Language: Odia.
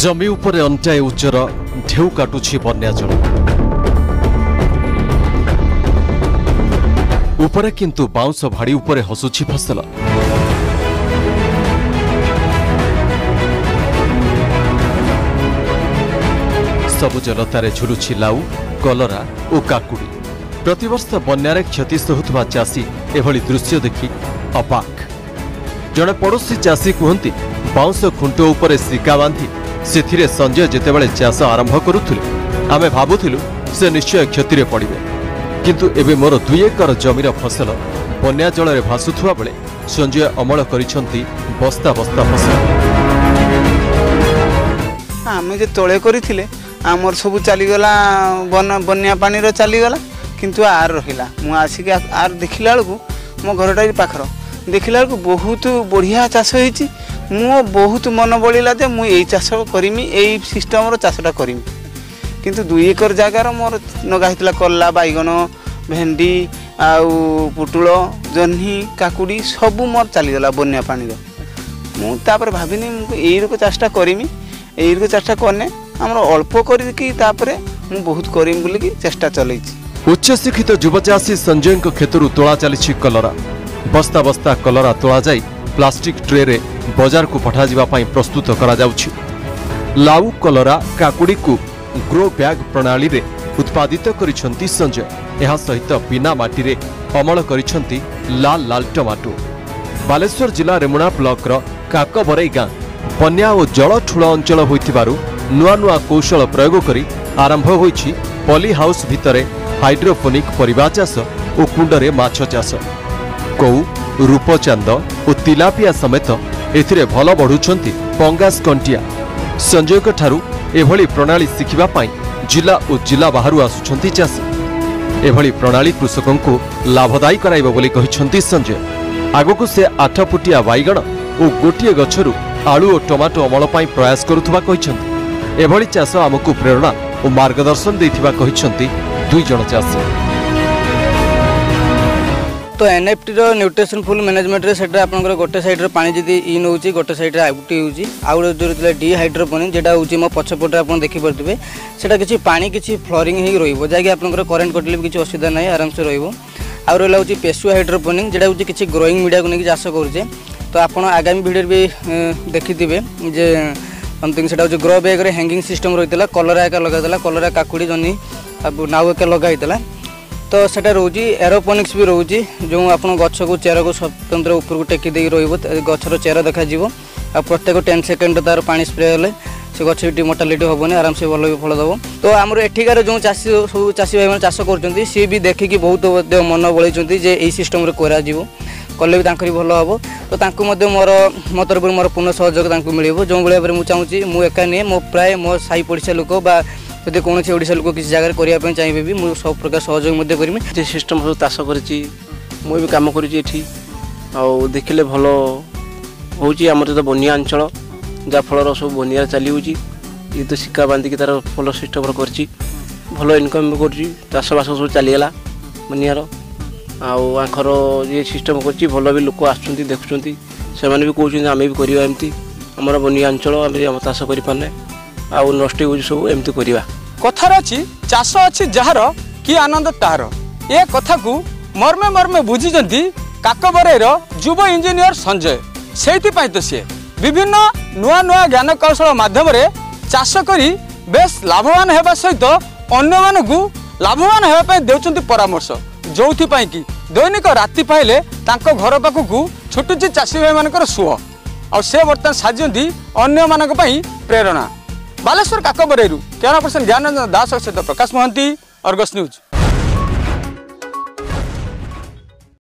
ଜମି ଉପରେ ଅଣ୍ଟାଏ ଉଚ୍ଚର ଢେଉ କାଟୁଛି ବନ୍ୟା ଜଳ। ଉପରେ କିନ୍ତୁ ବାଉଁଶ ଭାଡ଼ି ଉପରେ ହସୁଛି ଫସଲ। ସବୁଜ ଲତାରେ ଝୁଲୁଛି ଲାଉ କଲରା ଓ କାକୁଡ଼ି। ପ୍ରତିବର୍ଷ ବନ୍ୟାରେ କ୍ଷତି ସହୁଥିବା ଚାଷୀ ଏଭଳି ଦୃଶ୍ୟ ଦେଖି ଅବାକ୍। ଜଣେ ପଡ଼ୋଶୀ ଚାଷୀ କୁହନ୍ତି ବାଉଁଶ ଖୁଣ୍ଟ ଉପରେ ଶିକା ବାନ୍ଧି ସେଥିରେ ସଞ୍ଜୟ ଯେତେବେଳେ ଚାଷ ଆରମ୍ଭ କରୁଥିଲେ ଆମେ ଭାବୁଥିଲୁ ସେ ନିଶ୍ଚୟ କ୍ଷତିରେ ପଡ଼ିବେ। କିନ୍ତୁ ଏବେ ମୋର ଦୁଇ ଏକର ଜମିର ଫସଲ ବନ୍ୟା ଜଳରେ ଭାସୁଥିବା ବେଳେ ସଞ୍ଜୟ ଅମଳ କରିଛନ୍ତି ବସ୍ତା ବସ୍ତା ଫସଲ। ଆମେ ଯେ ତଳେ କରିଥିଲେ ଆମର ସବୁ ଚାଲିଗଲା ବନ- ବନ୍ୟା ପାଣିର ଚାଲିଗଲା କିନ୍ତୁ ଆର ରହିଲା। ମୁଁ ଆସିକି ଆର ଦେଖିଲା ବେଳକୁ ମୋ ଘରଟା ପାଖର। ଦେଖିଲା ବେଳକୁ ବହୁତ ବଢ଼ିଆ ଚାଷ ହେଇଛି। ମୁଁ ବହୁତ ମନ ବଳିଲା ଯେ ମୁଁ ଏଇ ଚାଷ କରିମି ଏଇ ସିଷ୍ଟମର ଚାଷଟା କରିମି। କିନ୍ତୁ ଦୁଇ ଏକର ଜାଗାର ମୋର ଲଗା ହେଇଥିଲା କଲରା ବାଇଗଣ ଭେଣ୍ଡି ଆଉ ପୋଟଳ ଜହ୍ନି କାକୁଡ଼ି ସବୁ ମୋର ଚାଲିଗଲା ବନ୍ୟା ପାଣିର। ମୁଁ ତାପରେ ଭାବିନି ମୁଁ ଏଇରକ ଚାଷଟା କରିମି ଏଇରକ ଚାଷଟା କନେ ଆମର ଅଳ୍ପ କରିକି ତାପରେ ମୁଁ ବହୁତ କରିମି ବୋଲିକି ଚେଷ୍ଟା ଚଲେଇଛି। ଉଚ୍ଚଶିକ୍ଷିତ ଯୁବଚାଷୀ ସଞ୍ଜୟଙ୍କ କ୍ଷେତରୁ ତୋଳା ଚାଲିଛି କଲରା। ବସ୍ତା ବସ୍ତା କଲରା ତୋଳାଯାଇ ପ୍ଲାଷ୍ଟିକ୍ ଟ୍ରେରେ ବଜାରକୁ ପଠାଯିବା ପାଇଁ ପ୍ରସ୍ତୁତ କରାଯାଉଛି। ଲାଉ କଲରା କାକୁଡ଼ିକୁ ଗ୍ରୋ ବ୍ୟାଗ୍ ପ୍ରଣାଳୀରେ ଉତ୍ପାଦିତ କରିଛନ୍ତି ସଞ୍ଜୟ। ଏହା ସହିତ ବିନା ମାଟିରେ ଅମଳ କରିଛନ୍ତି ଲାଲ ଲାଲ ଟମାଟୋ। ବାଲେଶ୍ୱର ଜିଲ୍ଲା ରେମୁଣା ବ୍ଲକର କାକବରେଇ ଗାଁ। ବନ୍ୟା ଓ ଜଳଠୁଳ ଅଞ୍ଚଳ ହୋଇଥିବାରୁ ନୂଆ ନୂଆ କୌଶଳ ପ୍ରୟୋଗ କରି ଆରମ୍ଭ ହୋଇଛି ପଲି ହାଉସ୍ ଭିତରେ ହାଇଡ୍ରୋଫୋନିକ୍ ପରିବା ଚାଷ ଓ କୁଣ୍ଡରେ ମାଛ ଚାଷ। କଉ ରୂପଚାନ୍ଦ ଓ ତିଲାପିଆ ସମେତ ଏଥିରେ ଭଲ ବଢ଼ୁଛନ୍ତି ପଙ୍ଗାସ କଣ୍ଟିଆ। ସଞ୍ଜୟଙ୍କଠାରୁ ଏଭଳି ପ୍ରଣାଳୀ ଶିଖିବା ପାଇଁ ଜିଲ୍ଲା ଓ ଜିଲ୍ଲା ବାହାରୁ ଆସୁଛନ୍ତି ଚାଷୀ। ଏଭଳି ପ୍ରଣାଳୀ କୃଷକଙ୍କୁ ଲାଭଦାୟୀ କରାଇବ ବୋଲି କହିଛନ୍ତି ସଞ୍ଜୟ ଆଗକୁ ସେ ଆଠ ଫୁଟିଆ ବାଇଗଣ ଓ ଗୋଟିଏ ଗଛରୁ ଆଳୁ ଓ ଟମାଟୋ ଅମଳ ପାଇଁ ପ୍ରୟାସ କରୁଥିବା କହିଛନ୍ତି। ଏଭଳି ଚାଷ ଆମକୁ ପ୍ରେରଣା ଓ ମାର୍ଗଦର୍ଶନ ଦେଇଥିବା କହିଛନ୍ତି ଦୁଇ ଜଣ ଚାଷୀ। ତ ଏନ୍ଏଫ୍ଟିର ନ୍ୟୁଟ୍ରିସନ୍ ଫୁଲ୍ ମ୍ୟାନେଜମେଣ୍ଟରେ ସେଟା ଆପଣଙ୍କର ଗୋଟେ ସାଇଡ଼୍ରେ ପାଣି ଯଦି ଇନ୍ ହେଉଛି ଗୋଟେ ସାଇଡ଼୍ରେ ଆଉଟି ହେଉଛି। ଆଉ ଗୋଟେ ଯେଉଁ ଥିଲା ଡି ହାଇଡ୍ରୋପୋନିକ୍ ଯେଟା ହେଉଛି ମୋ ପଛପଟେ ଆପଣ ଦେଖିପାରୁଥିବେ ସେଟା କିଛି ପାଣି କିଛି ଫ୍ଲୋରିଂ ହେଇକି ରହିବ। ଯାହାକି ଆପଣଙ୍କର କରେଣ୍ଟ କଟିଲେ ବି କିଛି ଅସୁବିଧା ନାହିଁ ଆରାମସେ ରହିବ। ଆଉ ରହିଲା ହେଉଛି ପେଶୁଆ ହାଇଡ୍ରୋପୋନିକ୍ ଯେଟା ହେଉଛି କିଛି ଗ୍ରୋଇଂ ମିଡ଼ିଆକୁ ନେଇକି ଚାଷ କରୁଛେ। ତ ଆପଣ ଆଗାମୀ ଭିଡ଼ିଓରେ ବି ଏଁ, ଦେଖିଥିବେ ଯେ ସମଥିଙ୍ଗ ସେଟା ହେଉଛି ଗ୍ରୋ ବ୍ୟାଗ୍ରେ ହ୍ୟାଙ୍ଗିଂ ସିଷ୍ଟମ୍ ରହିଥିଲା କଲରା ଏକା ଲଗାଇଥିଲା କଲରା କାକୁଡ଼ି ଜହ୍ନି ଆଉ ନାଉ ଏକା ଲଗା ହେଇଥିଲା ତ ସେଟା ରହୁଛି ଏରୋପୋନିକ୍ସ ବି ରହୁଛି ଯେଉଁ ଆପଣ ଗଛକୁ ଚେରକୁ ସ୍ୱତନ୍ତ୍ର ଉପରକୁ ଟେକି ଦେଇକି ରହିବ ତା- ଗଛର ଚେର ଦେଖାଯିବ। ଆଉ ପ୍ରତ୍ୟେକ ଟେନ୍ ସେକେଣ୍ଡ ତାର ପାଣି ସ୍ପ୍ରେ ହେଲେ ସେ ଗଛ ବି ମୋଟାଲିଟି ହେବନି ଆରାମସେ ଭଲ ବି ଫଳ ଦେବ। ତ ଆମର ଏଠିକାର ଯେଉଁ ଚାଷୀ ସବୁ ଚାଷୀ ଭାଇମାନେ ଚାଷ କରୁଛନ୍ତି ସିଏ ବି ଦେଖିକି ବହୁତ ମଧ୍ୟ ମନ ବଳେଇଛନ୍ତି ଯେ ଏଇ ସିଷ୍ଟମରେ କରାଯିବ। କଲେ ବି ତାଙ୍କର ବି ଭଲ ହେବ। ତ ତାଙ୍କୁ ମଧ୍ୟ ମୋର ମୋ ତରଫରୁ ମୋର ପୂର୍ଣ୍ଣ ସହଯୋଗ ତାଙ୍କୁ ମିଳିବ। ଯେଉଁଭଳି ଭାବରେ ମୁଁ ଚାହୁଁଛି ମୁଁ ଏକା ନିଏ ମୋ ପ୍ରାୟ ମୋ ସାହି ପଡ଼ିଶା ଲୋକ ବା ଯଦି କୌଣସି ଓଡ଼ିଶା ଲୋକ କିଛି ଜାଗାରେ କରିବା ପାଇଁ ଚାହିଁବେ ବି ମୁଁ ସବୁ ପ୍ରକାର ସହଯୋଗ ମଧ୍ୟ କରିବି। ଯେ ସିଷ୍ଟମ୍ ସବୁ ଚାଷ କରିଛି ମୁଁ ବି କାମ କରିଛି ଏଠି। ଆଉ ଦେଖିଲେ ଭଲ ହେଉଛି ଆମର ତ ବନ୍ୟା ଅଞ୍ଚଳ ଯାହାଫଳରେ ସବୁ ବନ୍ୟାରେ ଚାଲି ହେଉଛି ଇଏ ତ ଶିକା ବାନ୍ଧିକି ତାର ଭଲ ସିଷ୍ଟମ୍ର କରିଛି। ଭଲ ଇନକମ୍ ବି କରୁଛି ଚାଷବାସ ସବୁ ଚାଲିଗଲା ବନ୍ୟାର। ଆଉ ଆଙ୍କର ଇଏ ସିଷ୍ଟମ୍ କରିଛି ଭଲ ବି ଲୋକ ଆସୁଛନ୍ତି ଦେଖୁଛନ୍ତି। ସେମାନେ ବି କହୁଛନ୍ତି ଆମେ ବି କରିବା ଏମିତି। ଆମର ବନ୍ୟା ଅଞ୍ଚଳ ଆମେ ଆମ ଚାଷ କରିପାରୁନେ। ଆଉ ନଷ୍ଟ ହେଉଛି ସବୁ ଏମିତି କରିବା। କଥାରେ ଅଛି ଚାଷ ଅଛି ଯାହାର କି ଆନନ୍ଦ ତାହାର। ଏ କଥାକୁ ମର୍ମେ ମର୍ମେ ବୁଝିଛନ୍ତି କାକବରେଇର ଯୁବ ଇଞ୍ଜିନିୟର ସଞ୍ଜୟ। ସେଇଥିପାଇଁ ତ ସିଏ ବିଭିନ୍ନ ନୂଆ ନୂଆ ଜ୍ଞାନ କୌଶଳ ମାଧ୍ୟମରେ ଚାଷ କରି ବେଶ ଲାଭବାନ ହେବା ସହିତ ଅନ୍ୟମାନଙ୍କୁ ଲାଭବାନ ହେବା ପାଇଁ ଦେଉଛନ୍ତି ପରାମର୍ଶ। ଯୋଉଥିପାଇଁ କି ଦୈନିକ ରାତି ପାଇଲେ ତାଙ୍କ ଘର ପାଖକୁ ଛୁଟୁଛି ଚାଷୀ ଭାଇମାନଙ୍କର ସୁଅ। ଆଉ ସେ ବର୍ତ୍ତମାନ ସାଜିଛନ୍ତି ଅନ୍ୟମାନଙ୍କ ପାଇଁ ପ୍ରେରଣା। ବାଲେଶ୍ୱର କାକବରେଇରୁ କ୍ୟାମରା ପର୍ସନ ଜ୍ଞାନରଞ୍ଜନ ଦାସ ସହିତ ପ୍ରକାଶ ମହାନ୍ତି ଅର୍ଗସ୍ ନ୍ୟୁଜ୍